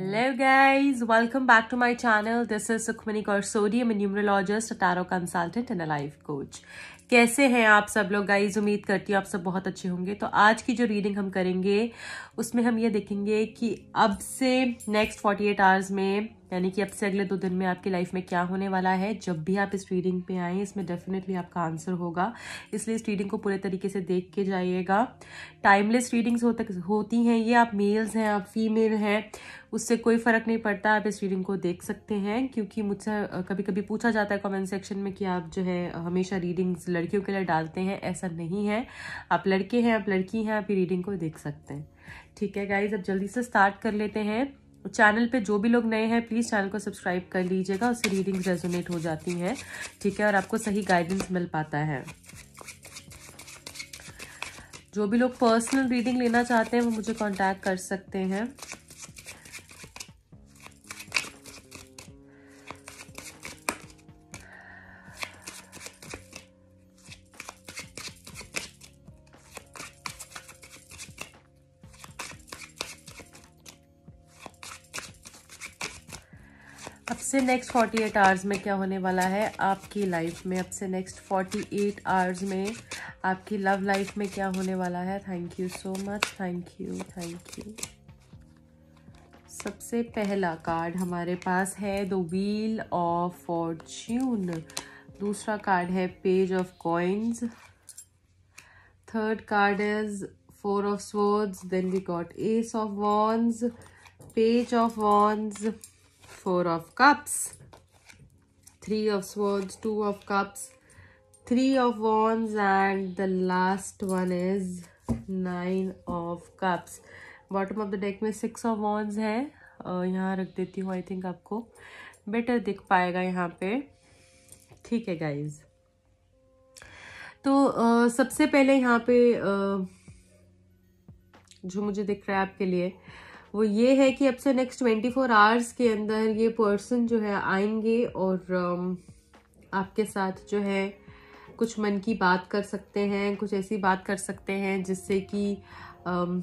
Hello guys, welcome back to my channel. This is Sukhmani Karsodi. I'm a numerologist, a tarot consultant and a life coach. कैसे हैं आप सब लोग guys उम्मीद करती हूँ आप सब बहुत अच्छे होंगे तो आज की जो रीडिंग हम करेंगे उसमें हम ये देखेंगे कि अब से नेक्स्ट 48 आवर्स में यानी कि अब से अगले दो दिन में आपकी लाइफ में क्या होने वाला है? जब भी आप इस रीडिंग पे आए, इसमें डेफिनेटली आपका आंसर होगा। इसलिए इस रीडिंग को पूरे तरीके से देख के जाइएगा। टाइमलेस रीडिंग्स हो तक होती हैं ये। आप मेल्स हैं, आप फीमेल हैं, उससे कोई फ़र्क नहीं पड़ता। आप इस रीडिंग को देख सकते हैं, क्योंकि मुझसे कभी कभी पूछा जाता है कमेंट सेक्शन में कि आप जो है हमेशा रीडिंग्स लड़कियों के लिए डालते हैं। ऐसा नहीं है। आप लड़के हैं, आप लड़की हैं, आप ये रीडिंग को देख सकते हैं। ठीक है गाइज़ अब जल्दी से स्टार्ट कर लेते हैं। चैनल पे जो भी लोग नए हैं प्लीज़ चैनल को सब्सक्राइब कर लीजिएगा, उससे रीडिंग रेजोनेट हो जाती है, ठीक है, और आपको सही गाइडेंस मिल पाता है। जो भी लोग पर्सनल रीडिंग लेना चाहते हैं, वो मुझे कांटेक्ट कर सकते हैं। से नेक्स्ट फोर्टी एट आवर्स में क्या होने वाला है आपकी लाइफ में? अब से नेक्स्ट फोर्टी एट आवर्स में आपकी लव लाइफ में क्या होने वाला है? Thank you so much thank you thank you सबसे पहला कार्ड हमारे पास है द व्हील ऑफ़ फॉर्च्यून दूसरा कार्ड है page of coins third card is four of swords then we got ace of wands page of wands four of cups three of swords two of cups three of wands and the last one is nine of cups bottom of the deck में six of wands है यहाँ रख देती हूँ I think आपको better दिख पाएगा यहाँ पे ठीक है गाइज़ तो uh, सबसे पहले यहाँ पे uh, जो मुझे दिख रहा है आपके लिए वो ये है कि अब से नेक्स्ट ट्वेंटी फोर आवर्स के अंदर ये पर्सन जो है आएँगे और um, आपके साथ जो है कुछ मन की बात कर सकते हैं कुछ ऐसी बात कर सकते हैं जिससे कि um,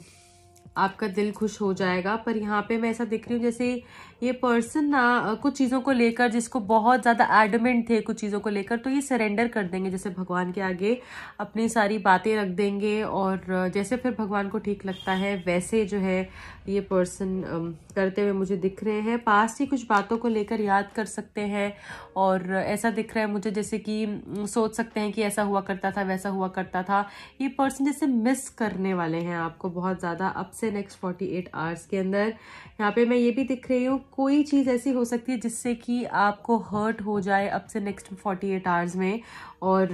आपका दिल खुश हो जाएगा। पर यहाँ पे मैं ऐसा देख रही हूँ जैसे ये पर्सन ना कुछ चीज़ों को लेकर जिसको बहुत ज़्यादा एडमेंट थे, कुछ चीज़ों को लेकर तो ये सरेंडर कर देंगे। जैसे भगवान के आगे अपनी सारी बातें रख देंगे और जैसे फिर भगवान को ठीक लगता है, वैसे जो है ये पर्सन करते हुए मुझे दिख रहे हैं। पास ही कुछ बातों को लेकर याद कर सकते हैं और ऐसा दिख रहा है मुझे जैसे कि सोच सकते हैं कि ऐसा हुआ करता था, वैसा हुआ करता था। ये पर्सन जैसे मिस करने वाले हैं आपको बहुत ज़्यादा, अब से नेक्स्ट फोर्टी एट आवर्स के अंदर। यहाँ पे मैं ये भी दिख रही हूँ कोई चीज़ ऐसी हो सकती है जिससे कि आपको हर्ट हो जाए अब से नेक्स्ट फोर्टी एट आवर्स में और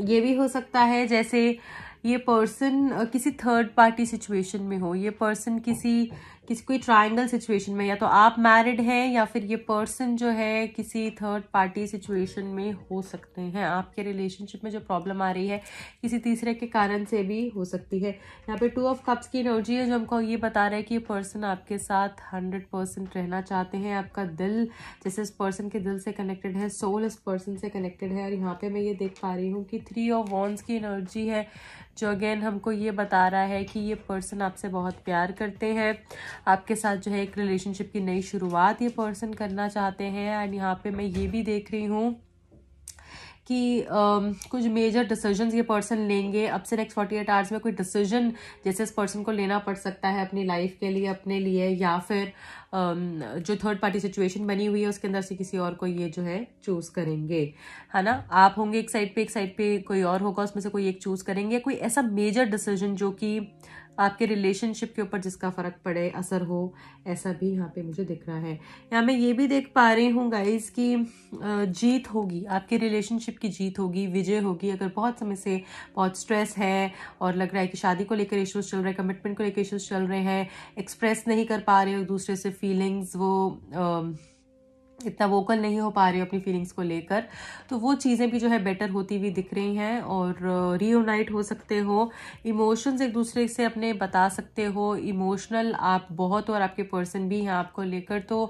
ये भी हो सकता है जैसे ये पर्सन किसी थर्ड पार्टी सिचुएशन में हो, ये पर्सन किसी किसी कोई ट्राइंगल सिचुएशन में, या तो आप मैरिड हैं, या फिर ये पर्सन जो है, किसी थर्ड पार्टी सिचुएशन में हो सकते हैं। आपके रिलेशनशिप में जो प्रॉब्लम आ रही है, किसी तीसरे के कारण से भी हो सकती है। यहाँ पे टू ऑफ़ कप्स की एनर्जी है, जो हमको ये बता रहा है कि ये पर्सन आपके साथ हंड्रेड परसेंट रहना चाहते हैं, आपका दिल, जैसे इस पर्सन के दिल से कनेक्टेड है सोल इस पर्सन से कनेक्टेड है। और यहाँ पे मैं ये देख पा रही हूँ कि थ्री ऑफ़ वॉन्स की एनर्जी है जो अगेन हमको ये बता रहा है कि ये पर्सन आपसे बहुत प्यार करते हैं। आपके साथ जो है एक रिलेशनशिप की नई शुरुआत ये पर्सन करना चाहते हैं। एंड यहाँ पे मैं ये भी देख रही हूँ। कि कुछ मेजर डिसीजंस ये पर्सन लेंगे। अब से नेक्स्ट फोर्टी एट आवर्स में कोई डिसीज़न जैसे इस पर्सन को लेना पड़ सकता है अपनी लाइफ के लिए, अपने लिए, या फिर जो थर्ड पार्टी सिचुएशन बनी हुई है, उसके अंदर से किसी और को ये जो है चूज़ करेंगे। है ना? आप होंगे एक साइड पे, एक साइड पे कोई और होगा, उसमें से कोई एक चूज़ करेंगे। कोई ऐसा मेजर डिसीज़न जो कि आपके रिलेशनशिप के ऊपर जिसका फ़र्क पड़े असर हो ऐसा भी यहाँ पे मुझे दिख रहा है। यहाँ मैं ये भी देख पा रही हूँ गाइज़ कि जीत होगी आपके रिलेशनशिप की जीत होगी विजय होगी। अगर बहुत समय से बहुत स्ट्रेस है और लग रहा है कि शादी को लेकर इश्यूज़ चल रहे हैं कमिटमेंट को लेकर इश्यूज़ चल रहे हैं एक्सप्रेस नहीं कर पा रहे हो दूसरे से फीलिंग्स वो आ, इतना वोकल नहीं हो पा रही हो अपनी फीलिंग्स को लेकर तो वो चीज़ें भी जो है बेटर होती हुई दिख रही हैं और रीयूनाइट हो सकते हो। इमोशंस एक दूसरे से अपने बता सकते हो। इमोशनल आप बहुत और आपके पर्सन भी हैं आपको लेकर तो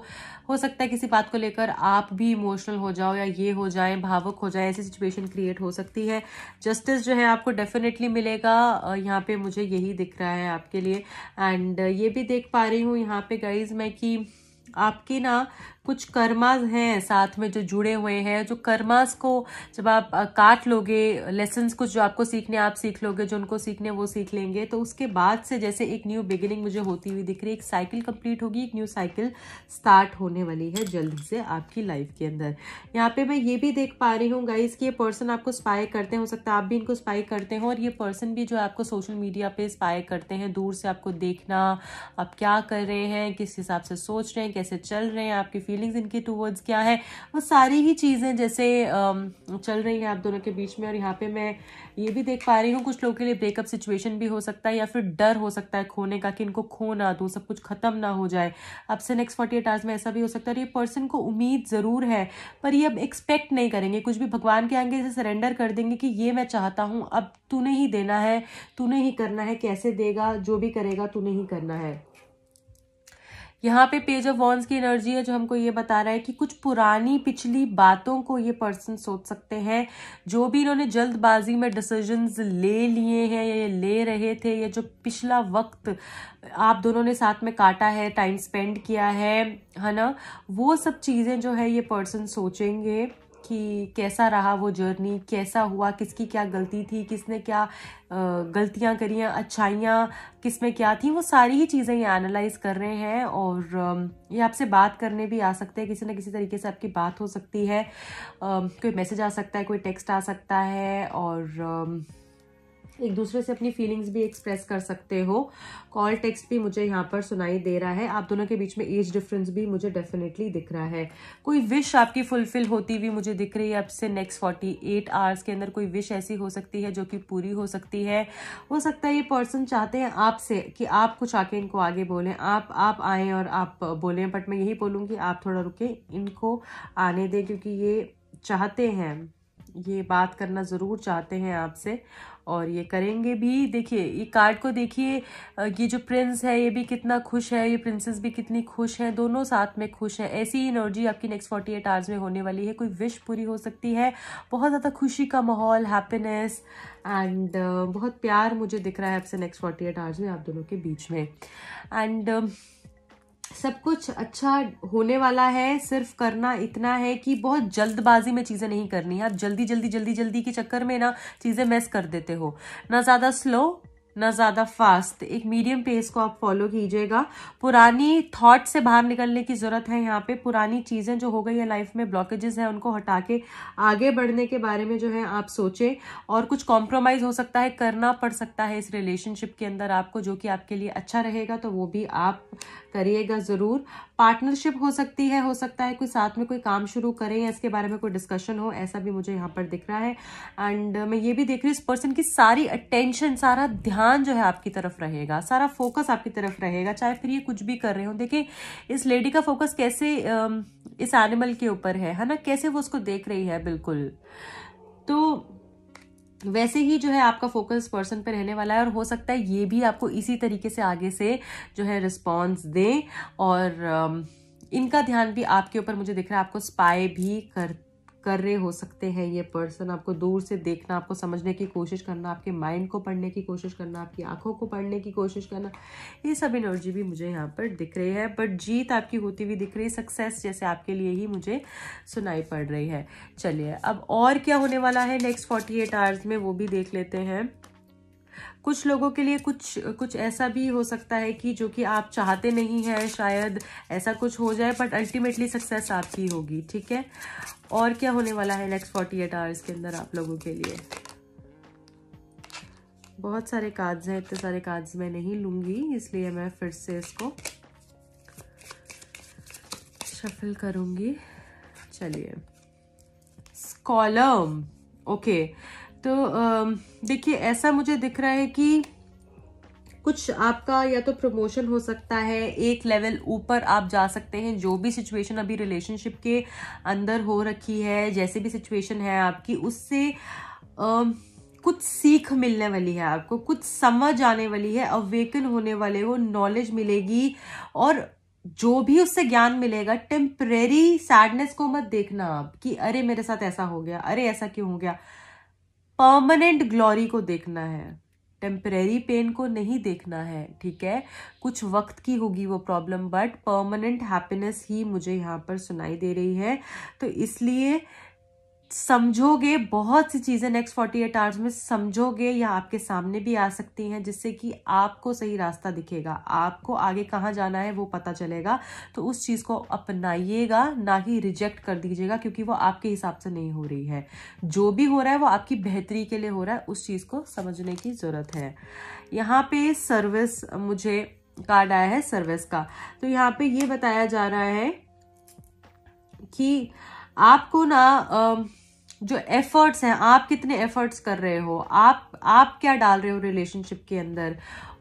हो सकता है किसी बात को लेकर आप भी इमोशनल हो जाओ या ये हो जाए, भावुक हो जाए, ऐसी सिचुएशन क्रिएट हो सकती है। जस्टिस जो है आपको डेफिनेटली मिलेगा। यहाँ पर मुझे यही दिख रहा है आपके लिए। एंड ये भी देख पा रही हूँ यहाँ पर गाइज़ मैं कि आपकी ना कुछ कर्मास हैं साथ में जो जुड़े हुए हैं, जो कर्मास को जब आप काट लोगे लेसन कुछ जो आपको सीखने, आप सीख लोगे, जो उनको सीखने वो सीख लेंगे तो उसके बाद से जैसे एक न्यू बिगिनिंग मुझे होती हुई दिख रही है, एक साइकिल कंप्लीट होगी, एक न्यू साइकिल स्टार्ट होने वाली है जल्दी से आपकी लाइफ के अंदर। यहाँ पे मैं ये भी देख पा रही हूँ गाइज़ कि ये पर्सन आपको स्पाई करते हैं सकता है आप भी इनको स्पाई करते हो, और ये पर्सन भी जो आपको सोशल मीडिया पे स्पाई करते हैं, दूर से आपको देखना, आप क्या कर रहे हैं, किस हिसाब से सोच रहे हैं, कैसे चल रहे हैं, आपकी फीलिंग्स इनकी टूवर्ड्स क्या है, वो सारी ही चीज़ें जैसे चल रही हैं आप दोनों के बीच में और यहाँ पे मैं ये भी देख पा रही हूँ, कुछ लोगों के लिए ब्रेकअप सिचुएशन भी हो सकता है या फिर डर हो सकता है खोने का कि इनको खो ना दूँ, सब कुछ खत्म ना हो जाए। अब से नेक्स्ट फोर्टी एट आवर्स में ऐसा भी हो सकता है और ये पर्सन को उम्मीद ज़रूर है, पर ये अब एक्सपेक्ट नहीं करेंगे। कुछ भी भगवान के आगे से सरेंडर कर देंगे कि ये मैं चाहता हूँ, अब तूने ही देना है, तूने ही करना है, कैसे देगा, जो भी करेगा, तूने ही करना है। यहाँ पे पेज ऑफ़ वॉन्स की एनर्जी है जो हमको ये बता रहा है कि कुछ पुरानी पिछली बातों को ये पर्सन सोच सकते हैं, जो भी इन्होंने जल्दबाजी में डिसीजंस ले लिए हैं या ये ले रहे थे, या जो पिछला वक्त आप दोनों ने साथ में काटा है टाइम स्पेंड किया है है ना? वो सब चीज़ें जो है ये पर्सन सोचेंगे। कि कैसा रहा वो जर्नी कैसा हुआ, किसकी क्या गलती थी, किसने क्या गलतियाँ करी हैं, अच्छाइयाँ किसमें क्या थी, वो सारी ही चीज़ें ये एनालाइज कर रहे हैं और ये आपसे बात करने भी आ सकते हैं, किसी न किसी तरीके से आपकी बात हो सकती है। कोई मैसेज आ सकता है, कोई टेक्स्ट आ सकता है और एक दूसरे से अपनी फीलिंग्स भी एक्सप्रेस कर सकते हो। कॉल टेक्स्ट भी मुझे यहाँ पर सुनाई दे रहा है। आप दोनों के बीच में एज डिफरेंस भी मुझे डेफिनेटली दिख रहा है। कोई विश आपकी फुलफिल होती हुई मुझे दिख रही है? अब से नेक्स्ट फोर्टी एट आवर्स के अंदर कोई विश ऐसी हो सकती है जो कि पूरी हो सकती है? हो सकता है ये पर्सन चाहते हैं आपसे कि आप कुछ आके इनको आगे बोलें। आप आप आए और आप बोलें बट मैं यही बोलूँगी, आप थोड़ा रुके, इनको आने दें, क्योंकि ये चाहते हैं। ये बात करना ज़रूर चाहते हैं आपसे। और ये करेंगे भी। देखिए, ये कार्ड को देखिए ये जो प्रिंस है, ये भी कितना खुश है, ये प्रिंसेस भी कितनी खुश है, दोनों साथ में खुश हैं। ऐसी एनर्जी आपकी नेक्स्ट फोर्टी एट आवर्स में होने वाली है। कोई विश पूरी हो सकती है। बहुत ज़्यादा खुशी का माहौल हैप्पीनेस एंड बहुत प्यार मुझे दिख रहा है आपसे नेक्स्ट फोर्टी एट आवर्स में, आप दोनों के बीच में। एंड सब कुछ अच्छा होने वाला है, सिर्फ़ करना इतना है कि बहुत जल्दबाजी में चीज़ें नहीं करनी। आप जल्दी जल्दी जल्दी जल्दी के चक्कर में ना चीज़ें मैस कर देते हो। ना ज़्यादा स्लो ना ज़्यादा फास्ट एक मीडियम पेस को आप फॉलो कीजिएगा। पुरानी थॉट से बाहर निकलने की ज़रूरत है यहाँ पे। पुरानी चीज़ें जो हो गई है लाइफ में ब्लॉकेजेस हैं, उनको हटा के आगे बढ़ने के बारे में जो है आप सोचें। और कुछ कॉम्प्रोमाइज़ हो सकता है, करना पड़ सकता है इस रिलेशनशिप के अंदर आपको, जो कि आपके लिए अच्छा रहेगा तो वो भी आप करिएगा ज़रूर। पार्टनरशिप हो सकती है, हो सकता है कोई साथ में कोई काम शुरू करें या इसके बारे में कोई डिस्कशन हो, ऐसा भी मुझे यहाँ पर दिख रहा है। एंड मैं ये भी देख रही हूँ, इस पर्सन की सारी अटेंशन सारा ध्यान जो है आपकी तरफ़ रहेगा, सारा फोकस आपकी तरफ़ रहेगा, चाहे फिर ये कुछ भी कर रहे हो। देखिए, इस लेडी का फोकस कैसे इस एनिमल के ऊपर है है ना? कैसे वो उसको देख रही है? बिल्कुल। तो वैसे ही जो है आपका फोकस पर्सन पे रहने वाला है और हो सकता है ये भी आपको इसी तरीके से आगे से जो है रिस्पॉन्स दें और इनका ध्यान भी आपके ऊपर मुझे दिख रहा है। आपको स्पाई भी कर कर रहे हो सकते हैं ये पर्सन आपको दूर से देखना, आपको समझने की कोशिश करना, आपके माइंड को पढ़ने की कोशिश करना, आपकी आँखों को पढ़ने की कोशिश करना, ये सब एनर्जी भी मुझे यहाँ पर दिख रही है। बट जीत आपकी होती हुई दिख रही है सक्सेस जैसे आपके लिए ही मुझे सुनाई पड़ रही है। चलिए, अब और क्या होने वाला है नेक्स्ट फोर्टी एट आवर्स में, वो भी देख लेते हैं। कुछ लोगों के लिए कुछ कुछ ऐसा भी हो सकता है कि जो कि आप चाहते नहीं हैं, शायद ऐसा कुछ हो जाए बट अल्टीमेटली सक्सेस आपकी होगी, ठीक है? और क्या होने वाला है नेक्स्ट फोर्टी एट आवर्स के अंदर आप लोगों के लिए? बहुत सारे कार्ड्स हैं, इतने सारे कार्ड्स मैं नहीं लूँगी, इसलिए मैं फिर से इसको शफल करूँगी। चलिए। कॉलम ओके तो देखिए ऐसा मुझे दिख रहा है कि कुछ आपका या तो प्रमोशन हो सकता है एक लेवल ऊपर आप जा सकते हैं जो भी सिचुएशन अभी रिलेशनशिप के अंदर हो रखी है जैसे भी सिचुएशन है आपकी उससे आ, कुछ सीख मिलने वाली है आपको कुछ समझ आने वाली है अवेकन होने वाले हो नॉलेज मिलेगी और जो भी उससे ज्ञान मिलेगा टेम्परेरी सैडनेस को मत देखना आप कि अरे मेरे साथ ऐसा हो गया अरे ऐसा क्यों हो गया। परमानेंट ग्लोरी को देखना है। टेम्परेरी पेन को नहीं देखना है, ठीक है? कुछ वक्त की होगी वो प्रॉब्लम बट परमानेंट हैप्पीनेस ही मुझे यहाँ पर सुनाई दे रही है। तो इसलिए समझोगे बहुत सी चीज़ें नेक्स्ट फोर्टी एट आवर्स में समझोगे या आपके सामने भी आ सकती हैं जिससे कि आपको सही रास्ता दिखेगा। आपको आगे कहाँ जाना है वो पता चलेगा। तो उस चीज़ को अपनाइएगा ना कि रिजेक्ट कर दीजिएगा क्योंकि वो आपके हिसाब से नहीं हो रही है। जो भी हो रहा है वो आपकी बेहतरी के लिए हो रहा है उस चीज़ को समझने की ज़रूरत है। यहाँ पे सर्विस मुझे कार्ड आया है सर्विस का। तो यहाँ पे ये बताया जा रहा है कि आपको ना आ, जो एफर्ट्स हैं, आप कितने एफर्ट्स कर रहे हो? आप आप क्या डाल रहे हो रिलेशनशिप के अंदर?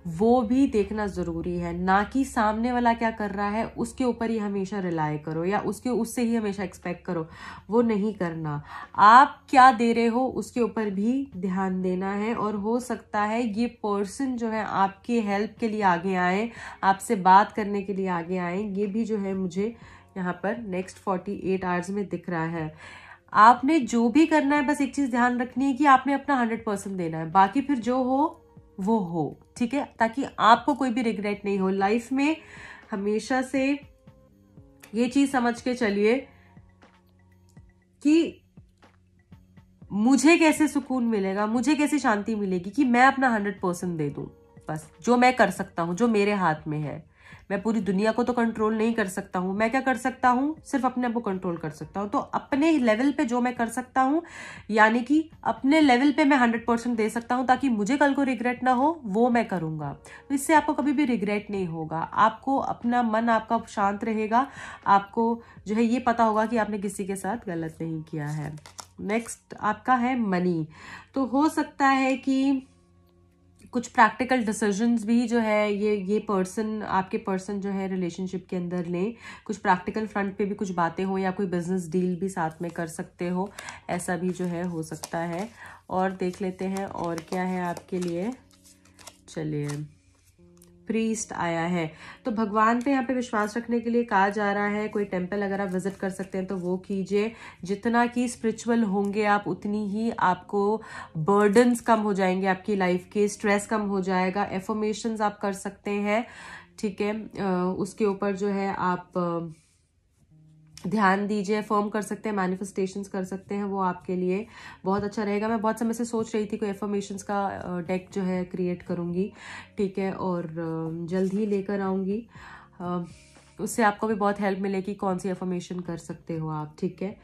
वो भी देखना ज़रूरी है। ना कि सामने वाला क्या कर रहा है, उसके ऊपर ही हमेशा रिलाय करो या उसके, उससे ही हमेशा एक्सपेक्ट करो। वो नहीं करना। आप क्या दे रहे हो, उसके ऊपर भी ध्यान देना है और हो सकता है ये पर्सन जो है आपकी हेल्प के लिए आगे आए, आपसे बात करने के लिए आगे आए। ये भी जो है मुझे यहाँ पर नेक्स्ट फोर्टी एट आवर्स में दिख रहा है। आपने जो भी करना है, बस एक चीज़ ध्यान रखनी है कि आपने अपना हंड्रेड परसेंट देना है। बाकी फिर जो हो, वो हो, ठीक है? ताकि आपको कोई भी रिग्रेट नहीं हो। लाइफ में हमेशा से ये चीज़ समझ के चलिए कि मुझे कैसे सुकून मिलेगा, मुझे कैसे शांति मिलेगी कि मैं अपना हंड्रेड परसेंट दे दूँ। बस, जो मैं कर सकता हूँ, जो मेरे हाथ में है। मैं पूरी दुनिया को तो कंट्रोल नहीं कर सकता हूँ। मैं क्या कर सकता हूँ? सिर्फ़ अपने आप को कंट्रोल कर सकता हूँ। तो अपने लेवल पे जो मैं कर सकता हूँ, यानी कि अपने लेवल पे मैं हंड्रेड परसेंट दे सकता हूँ ताकि मुझे कल को रिग्रेट ना हो, वो मैं करूँगा। तो इससे आपको कभी भी रिग्रेट नहीं होगा। आपको अपना मन आपका शांत रहेगा। आपको जो है ये पता होगा कि आपने किसी के साथ गलत नहीं किया है। नेक्स्ट आपका है मनी तो हो सकता है कि कुछ प्रैक्टिकल डिसीजंस भी जो है, ये ये पर्सन आपके पर्सन जो है रिलेशनशिप के अंदर लें। कुछ प्रैक्टिकल फ्रंट पे भी कुछ बातें हो या कोई बिज़नेस डील भी साथ में कर सकते हो, ऐसा भी जो है हो सकता है। और देख लेते हैं और क्या है आपके लिए। चलिए। प्रीस्ट आया है। तो भगवान पे यहाँ पे विश्वास रखने के लिए कहा जा रहा है, कोई टेंपल अगर आप विज़िट कर सकते हैं तो वो कीजिए। जितना कि स्पिरिचुअल होंगे आप, उतनी ही आपको बर्डन्स कम हो जाएँगे आपकी लाइफ के स्ट्रेस कम हो जाएगा एफोमेशन आप कर सकते हैं, ठीक है? उसके ऊपर जो है आप ध्यान दीजिए फॉर्म कर सकते हैं मैनिफेस्टेशंस कर सकते हैं, वो आपके लिए बहुत अच्छा रहेगा। मैं बहुत समय से सोच रही थी कोई एफर्मेशंस का डेक जो है क्रिएट करूँगी, ठीक है, और जल्द ही लेकर आऊँगी। उससे आपको भी बहुत हेल्प मिलेगी कौन सी एफर्मेशन कर सकते हो आप, ठीक है?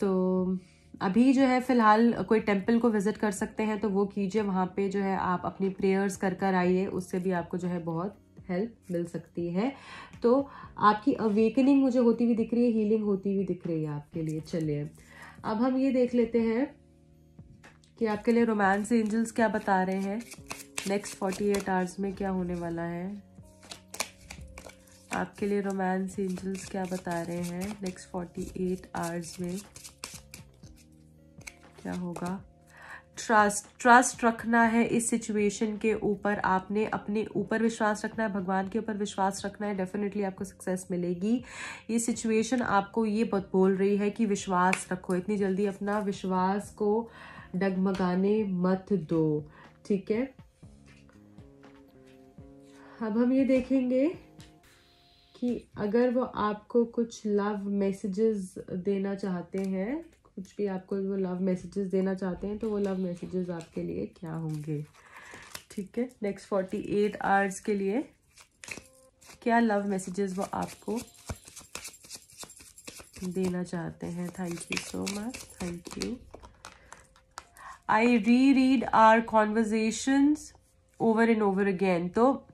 तो अभी जो है, फ़िलहाल कोई टेंपल को विज़िट कर सकते हैं तो वो कीजिए, वहाँ पे जो है आप अपनी प्रेयर्स कर कर आइए, उससे भी आपको जो है बहुत हेल्प मिल सकती है। तो आपकी अवेकनिंग मुझे होती हुई दिख रही है हीलिंग होती हुई दिख रही है आपके लिए। चलिए, अब हम ये देख लेते हैं कि आपके लिए रोमांस एंजल्स क्या बता रहे हैं। नेक्स्ट फोर्टी एट आवर्स में क्या होने वाला है। आपके लिए रोमांस एंजल्स क्या बता रहे हैं। नेक्स्ट फोर्टी एट आवर्स में क्या होगा। ट्रस्ट ट्रस्ट रखना है इस सिचुएशन के ऊपर। आपने अपने ऊपर विश्वास रखना है, भगवान के ऊपर विश्वास रखना है डेफिनेटली आपको सक्सेस मिलेगी। ये सिचुएशन आपको ये बोल रही है कि विश्वास रखो। इतनी जल्दी अपना विश्वास को डगमगाने मत दो, ठीक है? अब हम ये देखेंगे कि अगर वो आपको कुछ लव मैसेजेस देना चाहते हैं कुछ भी आपको वो लव मैसेजेस देना चाहते हैं तो वो लव मैसेजेस आपके लिए क्या होंगे? ठीक है नेक्स्ट फोर्टी एट आवर्स के लिए क्या लव मैसेजेस वो आपको देना चाहते हैं? Thank you so much thank you I re read our conversations over and over again तो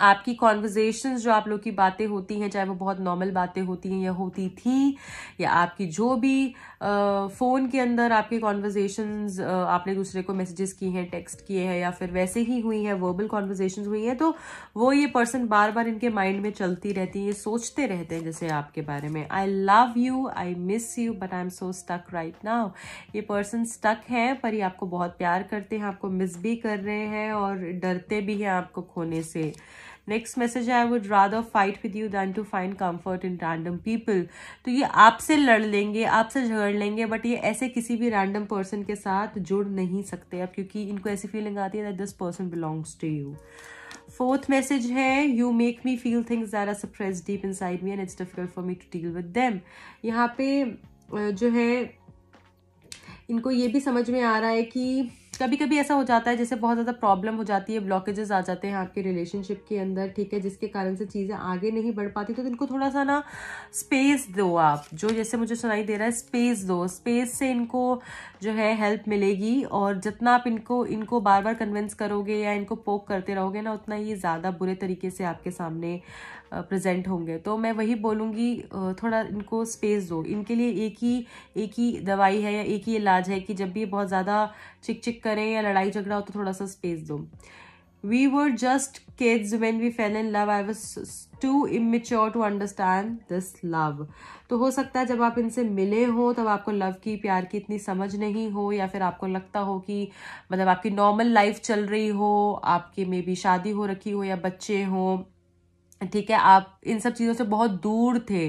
आपकी कॉन्वर्जेशन जो आप लोग की बातें होती हैं, चाहे वो बहुत नॉर्मल बातें होती हैं या होती थी, या आपकी जो भी फ़ोन के अंदर आपके कॉन्वर्जेशन आपने दूसरे को मैसेजेस किए हैं टेक्स्ट किए हैं, या फिर वैसे ही हुई हैं वर्बल कॉन्वर्जेशन हुई हैं तो वो ये पर्सन बार बार इनके माइंड में चलती रहती है सोचते रहते हैं, जैसे आपके बारे में। I love you I miss you but I am so stuck right now ये पर्सन स्टक है, पर ये आपको बहुत प्यार करते हैं, आपको मिस भी कर रहे हैं, और डरते भी हैं आपको खोने से। Next message I would rather fight with you than to find comfort in random people तो ये आपसे लड़ लेंगे, आपसे झगड़ लेंगे बट ये ऐसे किसी भी रैंडम पर्सन के साथ जुड़ नहीं सकते अब क्योंकि इनको ऐसी फीलिंग आती है that this person belongs to you fourth message है you make me feel things are suppress deep inside me and it's difficult for me to deal with them यहाँ पे जो है, इनको ये भी समझ में आ रहा है कि कभी कभी ऐसा हो जाता है, जैसे बहुत ज़्यादा प्रॉब्लम हो जाती है ब्लॉकेजेस आ जाते हैं आपके रिलेशनशिप के अंदर, ठीक है, जिसके कारण से चीज़ें आगे नहीं बढ़ पाती तो इनको थोड़ा सा ना स्पेस दो आप। जो जैसे मुझे सुनाई दे रहा है स्पेस दो। स्पेस से इनको जो है हेल्प मिलेगी और जितना आप इनको इनको बार बार कन्विंस करोगे या इनको पोक करते रहोगे ना, उतना ही ज़्यादा बुरे तरीके से आपके सामने प्रेजेंट होंगे। तो मैं वही बोलूँगी थोड़ा इनको स्पेस दो। इनके लिए एक ही एक ही दवाई है या एक ही इलाज है कि जब भी बहुत ज़्यादा चिक चिक करें या लड़ाई झगड़ा हो तो थोड़ा सा स्पेस दो। We were just kids when we fell in love I was too immature to understand this love तो हो सकता है जब आप इनसे मिले हो, तब आपको लव की, प्यार की इतनी समझ नहीं हो, या फिर आपको लगता हो कि मतलब आपकी नॉर्मल लाइफ चल रही हो, आपके मे बी शादी हो रखी हो या बच्चे हों, ठीक है, आप इन सब चीज़ों से बहुत दूर थे।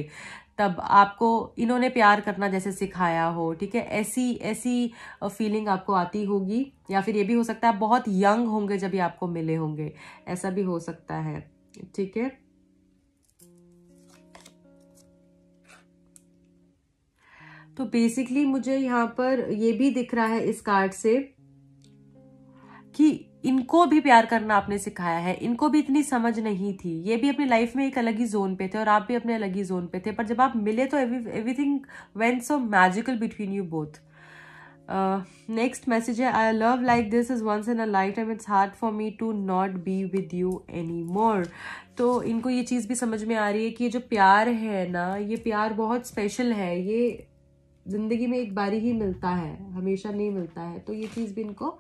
तब आपको इन्होंने प्यार करना जैसे सिखाया हो, ठीक है? ऐसी ऐसी फीलिंग आपको आती होगी, या फिर ये भी हो सकता है बहुत यंग होंगे जब ये आपको मिले होंगे, ऐसा भी हो सकता है, ठीक है? तो बेसिकली मुझे यहाँ पर ये भी दिख रहा है इस कार्ड से कि इनको भी प्यार करना आपने सिखाया है, इनको भी इतनी समझ नहीं थी। ये भी अपनी लाइफ में एक अलग ही जोन पे थे और आप भी अपने अलग ही जोन पे थे, पर जब आप मिले तो everything went so magical between you both next message है I love like this is once in a lifetime it's hard for me to not be with you anymore तो इनको ये चीज़ भी समझ में आ रही है कि ये जो प्यार है ना, ये प्यार बहुत स्पेशल है। ये ज़िंदगी में एक बारी ही मिलता है, हमेशा नहीं मिलता है। तो ये चीज़ भी इनको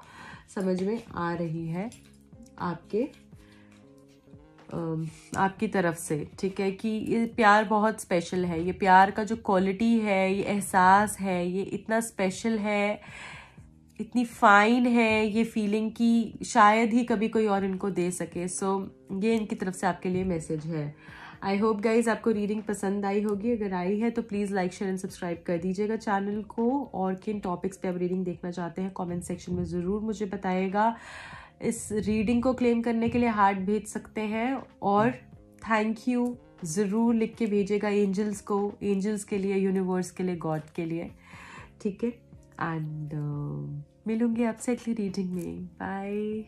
समझ में आ रही है आपके आपकी तरफ़ से, ठीक है, कि ये प्यार बहुत स्पेशल है। ये प्यार का जो क्वालिटी है, ये एहसास है, ये इतना स्पेशल है, इतनी फाइन है ये फीलिंग कि शायद ही कभी कोई और इनको दे सके। सो ये इनकी तरफ़ से आपके लिए मैसेज है। आई होप गाइज़ आपको रीडिंग पसंद आई होगी। अगर आई है तो please like share and subscribe कर दीजिएगा चैनल को। और किन टॉपिक्स पे आप रीडिंग देखना चाहते हैं कमेंट सेक्शन में ज़रूर मुझे बताएगा। इस रीडिंग को क्लेम करने के लिए हार्ट भेज सकते हैं। और थैंक यू ज़रूर लिख के भेजेगा एंजल्स को। एंजल्स के लिए यूनिवर्स के लिए गॉड के लिए। ठीक है? एंड uh, मिलूँगी आपसे अगली रीडिंग में। बाय